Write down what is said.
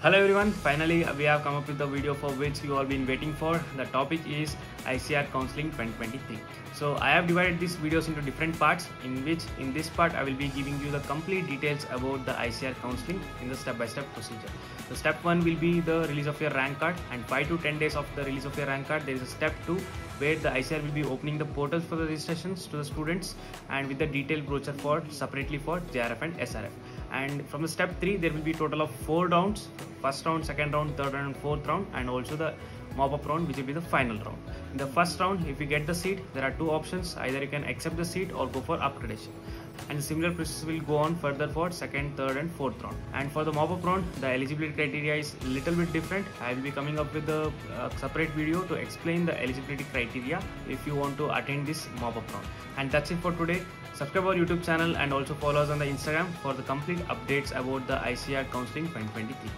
Hello everyone, finally we have come up with the video for which you all been waiting for. The topic is ICAR Counseling 2023. So I have divided these videos into different parts in which in this part I will be giving you the complete details about the ICAR counseling in the step-by-step procedure. The step 1 will be the release of your rank card and 5 to 10 days of the release of your rank card there is a step 2 where the ICAR will be opening the portals for the registrations to the students and with the detailed brochure for separately for JRF and SRF and from the step 3 there will be total of 4 rounds. First round second round third round fourth round and also the mop up round which will be the final round. In the first round if you get the seat there are two options. Either you can accept the seat or go for upgradation and similar process will go on further for second third and fourth round. And for the mop up round the eligibility criteria is a little bit different. I will be coming up with a separate video to explain the eligibility criteria if you want to attend this mop up round. And that's it for today. Subscribe our youtube channel and also follow us on the instagram for the complete updates about the ICAR counseling 2023